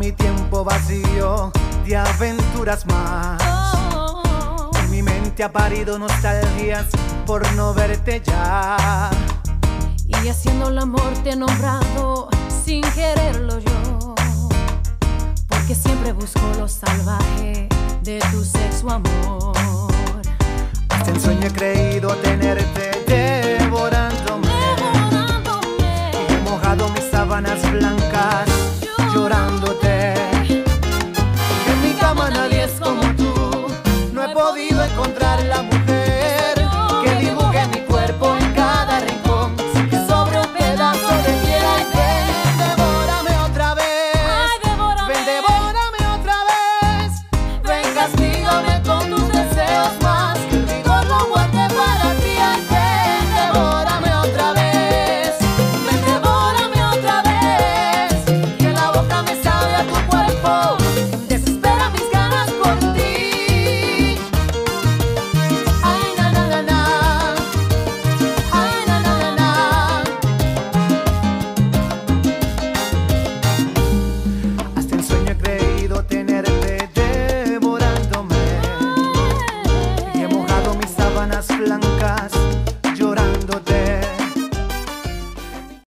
mi tiempo vacío de aventuras más. En mi mente ha parido nostalgias por no verte ya. Y haciendo el amor te he nombrado sin quererlo yo. Porque siempre busco lo salvaje de tu sexo amor. Hasta en sueño he creído tenerte devorándome. devorándome. Y he mojado mis sábanas blancas podido encontrar la mujer. blancas.